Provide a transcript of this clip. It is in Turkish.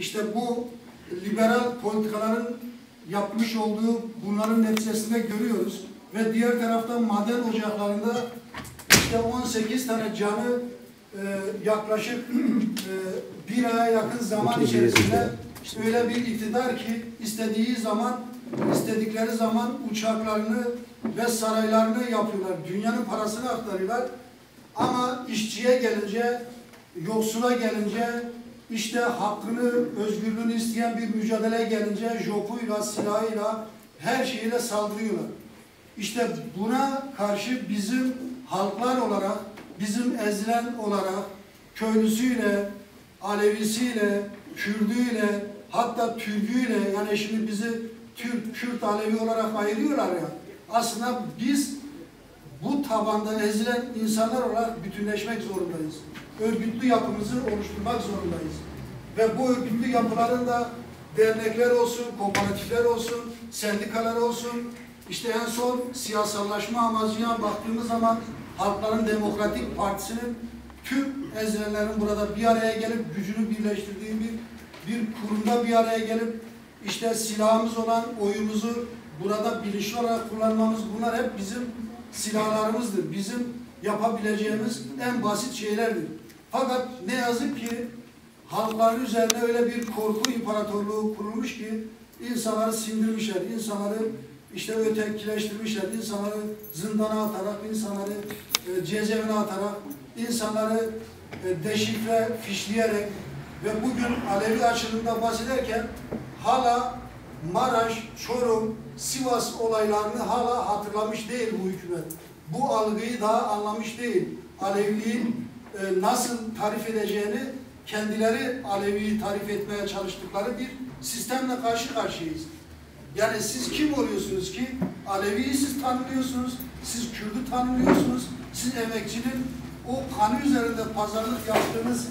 işte bu liberal politikaların yapmış olduğu bunların neticesinde görüyoruz. Ve diğer taraftan maden ocaklarında işte 18 tane canı e, yaklaşık e, bir aya yakın zaman içerisinde işte öyle bir iktidar ki istediği zaman istedikleri zaman uçaklarını ve saraylarını yapıyorlar. Dünyanın parasını aktarıyorlar. Ama işçiye gelince, yoksula gelince, işte hakkını, özgürlüğünü isteyen bir mücadele gelince jopuyla, silahıyla, her şeyle saldırıyorlar. İşte buna karşı bizim halklar olarak, bizim ezilen olarak köylüsüyle, Alevisiyle, Kürdüyle, hatta Türküyle yani şimdi bizi Türk, Kürt, Alevi olarak ayırıyorlar ya. Aslında biz bu tabanda ezilen insanlar olarak bütünleşmek zorundayız. Örgütlü yapımızı oluşturmak zorundayız. Ve bu örgütlü yapıların da dernekler olsun, kooperatifler olsun, sendikalar olsun, işte en son siyasallaşma amacına baktığımız zaman Halkların Demokratik Partisi'nin tüm ezilenlerin burada bir araya gelip gücünü birleştirdiği bir bir kurumda bir araya gelip işte silahımız olan oyumuzu burada bilinçli olarak kullanmamız bunlar hep bizim silahlarımızdır. Bizim yapabileceğimiz en basit şeylerdir. Fakat ne yazık ki halkların üzerine öyle bir korku imparatorluğu kurulmuş ki insanları sindirmişler, insanları işte ötekileştirmişler, insanları zindana atarak, insanları e, cezaevine atarak, insanları e, deşifre, fişleyerek ve bugün Alevi açılımda bahsederken hala Maraş, Çorum, Sivas olaylarını hala hatırlamış değil bu hükümet. Bu algıyı daha anlamış değil. Alevliğin e, nasıl tarif edeceğini kendileri Alevi'yi tarif etmeye çalıştıkları bir sistemle karşı karşıyayız. Yani siz kim oluyorsunuz ki? Alevi'yi siz tanımlıyorsunuz, siz Kürt'ü tanımlıyorsunuz, siz emekçinin o kanı üzerinde pazarlık yaptığınız